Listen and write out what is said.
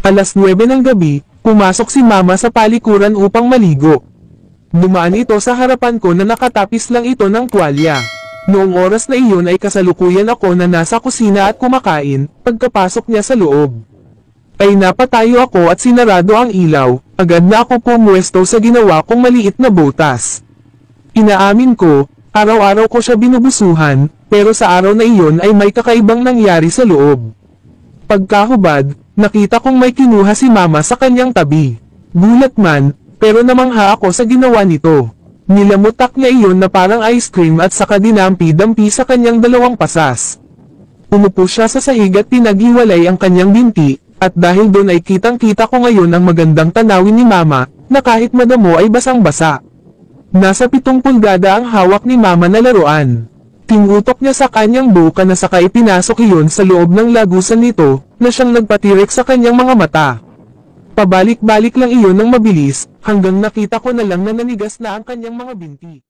Alas 9 ng gabi, pumasok si mama sa palikuran upang maligo. Dumaan ito sa harapan ko na nakatapis lang ito ng tuwalya. Noong oras na iyon ay kasalukuyan ako na nasa kusina at kumakain, pagkapasok niya sa loob. Ay napatayo ako at sinarado ang ilaw, agad na ako pumwesto sa ginawa kong maliit na botas. Inaamin ko, araw-araw ko siya binubusuhan, pero sa araw na iyon ay may kakaibang nangyari sa loob. Pagkahubad, nakita kong may kinuha si mama sa kanyang tabi. Gulat man, pero namangha ako sa ginawa nito. Nilamutak niya iyon na parang ice cream at saka dinampi-dampi sa kanyang dalawang pasas. Umupo siya sa sahig at pinaghiwalay ang kanyang binti, at dahil doon ay kitang-kita ko ngayon ang magandang tanawin ni mama, na kahit madamo ay basang-basa. Nasa pitong pulgada ang hawak ni mama na laruan. Tinutok niya sa kanyang buka na saka ipinasok iyon sa loob ng lagusan nito, na siyang nagpatirek sa kanyang mga mata. Pabalik-balik lang iyon ng mabilis, hanggang nakita ko na lang na nanigas na ang kanyang mga binti.